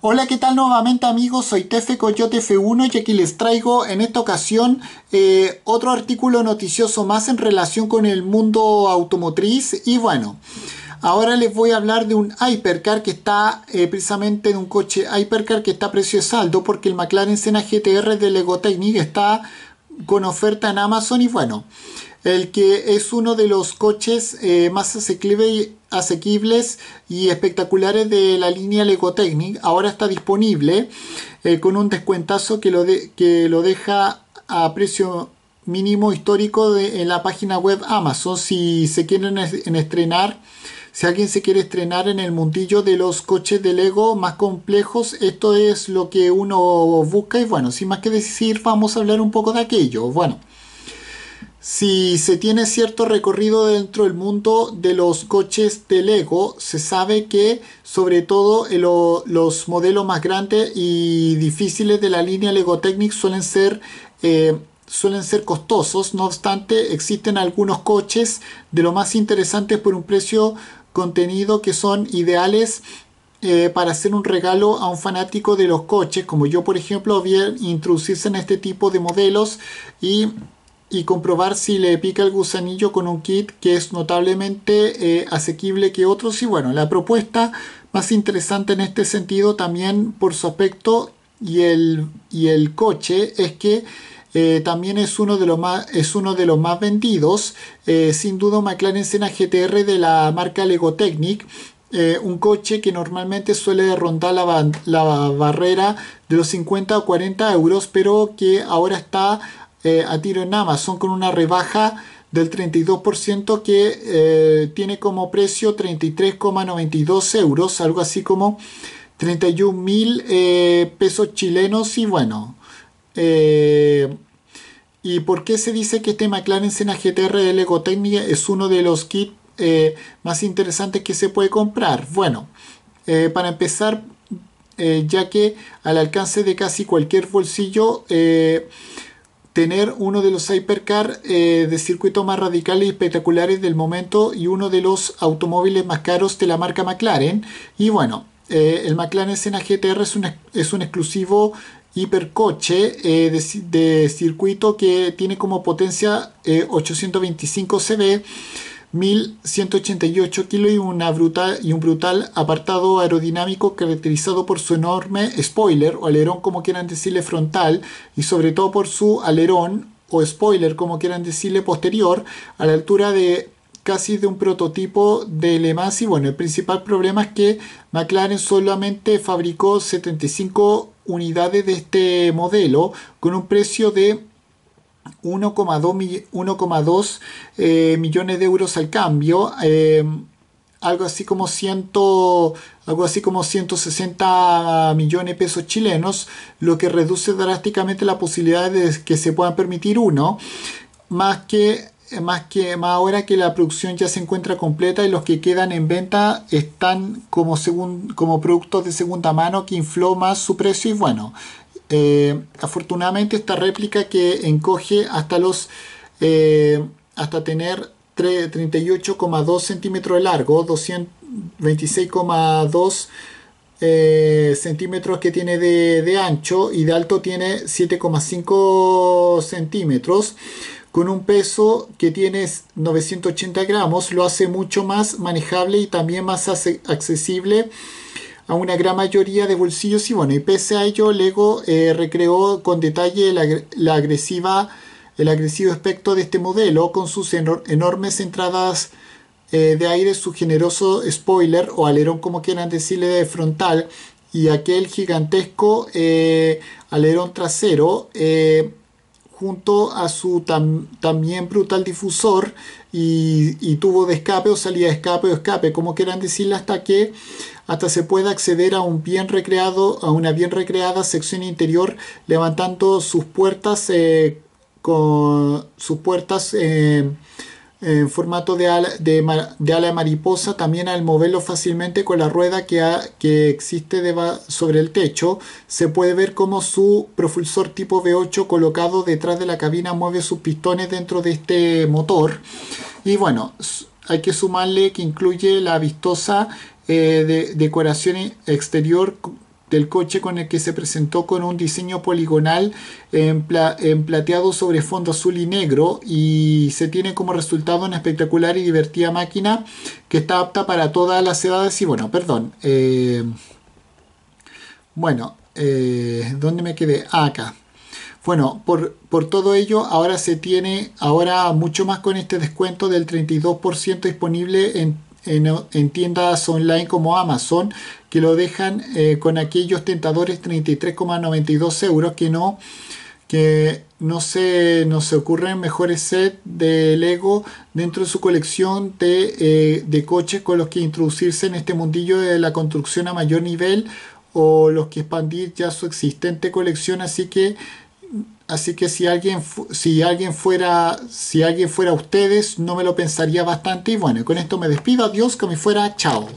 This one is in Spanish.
Hola, ¿qué tal nuevamente amigos? Soy Tefe Coyote F1 y aquí les traigo en esta ocasión eh, otro artículo noticioso más en relación con el mundo automotriz y bueno, ahora les voy a hablar de un Hypercar que está eh, precisamente en un coche Hypercar que está a precio de saldo porque el McLaren Senna GTR de Lego Technic está con oferta en Amazon y bueno, el que es uno de los coches eh, más asequibles y espectaculares de la línea Legotechnic. Ahora está disponible eh, con un descuentazo que lo, que lo deja a precio mínimo histórico en la página web Amazon. Si se quieren estrenar, si alguien se quiere estrenar en el mundillo de los coches de Lego más complejos, esto es lo que uno busca. Y bueno, sin más que decir, vamos a hablar un poco de aquello. Bueno. Si se tiene cierto recorrido dentro del mundo de los coches de Lego, se sabe que sobre todo los modelos más grandes y difíciles de la línea Lego Technic suelen ser, eh, suelen ser costosos. No obstante, existen algunos coches de lo más interesantes por un precio contenido que son ideales eh, para hacer un regalo a un fanático de los coches, como yo por ejemplo, a introducirse en este tipo de modelos y y comprobar si le pica el gusanillo con un kit que es notablemente eh, asequible que otros. Y bueno, la propuesta más interesante en este sentido también por su aspecto y el, y el coche es que eh, también es uno de los más, es uno de los más vendidos. Eh, sin duda McLaren Senna GTR de la marca Lego Technic. un coche que normalmente suele rondar la, la barrera de los 50 o 40 euros, pero que ahora está eh, a tiro en Amazon con una rebaja del 32% que eh, tiene como precio 33,92 euros, algo así como 31 mil eh, pesos chilenos y bueno. ¿Y por qué se dice que este McLaren Senna GTR de Lego Technic es uno de los kits más interesantes que se puede comprar? Bueno, para empezar, ya que al alcance de casi cualquier bolsillo, tener uno de los hypercar eh, de circuito más radicales y espectaculares del momento y uno de los automóviles más caros de la marca McLaren. Y bueno, eh, el McLaren Senna GTR es un exclusivo hipercoche eh, de, circuito que tiene como potencia 825 CV 1188 kg y, una brutal, y un brutal apartado aerodinámico caracterizado por su enorme spoiler o alerón como quieran decirle frontal y sobre todo por su alerón o spoiler como quieran decirle posterior a la altura de casi de un prototipo de Le Mans. Y bueno el principal problema es que McLaren solamente fabricó 75 unidades de este modelo con un precio de 1,2 eh, millones de euros al cambio, eh, algo así como algo así como 160 millones de pesos chilenos, lo que reduce drásticamente la posibilidad de que se puedan permitir uno, más que más que más ahora que la producción ya se encuentra completa y los que quedan en venta están como, como productos de segunda mano que infló más su precio y bueno eh, afortunadamente esta réplica que encoge hasta los eh, hasta tener 38,2 centímetros de largo 226,2 eh, centímetros que tiene de, de, ancho y de alto tiene 7,5 centímetros con un peso que tiene 980 gramos lo hace mucho más manejable y también más accesible a una gran mayoría de bolsillos. Y bueno, y pese a ello Lego eh, recreó con detalle la, agresiva, el agresivo aspecto de este modelo con sus enormes entradas eh, de aire, su generoso spoiler o alerón como quieran decirle de frontal y aquel gigantesco eh, alerón trasero junto a su también brutal difusor y, y, tubo de escape o salida de escape o escape, como quieran decirle, hasta que hasta se pueda acceder a un bien recreado, a una bien recreada sección interior, levantando sus puertas eh, con sus puertas eh, en formato de ala de, ala mariposa, también al moverlo fácilmente con la rueda que, que existe sobre el techo, se puede ver como su propulsor tipo V8 colocado detrás de la cabina mueve sus pistones dentro de este motor. Y bueno, hay que sumarle que incluye la vistosa eh, de decoración exterior del coche con el que se presentó con un diseño poligonal en, plateado sobre fondo azul y negro y se tiene como resultado una espectacular y divertida máquina que está apta para todas las edades y bueno, perdón. Eh, bueno, eh, ¿dónde me quedé? Ah, acá. Bueno, por, todo ello, ahora se tiene, ahora mucho más con este descuento del 32% disponible en, en, tiendas online como Amazon, que lo dejan eh, con aquellos tentadores 33,92 euros que no que no se, no se ocurren mejores sets de Lego dentro de su colección de, eh, de coches con los que introducirse en este mundillo de la construcción a mayor nivel o los que expandir ya su existente colección. Así que Así que si alguien, si alguien fuera, si alguien fuera ustedes, no me lo pensaría bastante. Y bueno, con esto me despido. Adiós, me fuera. Chao.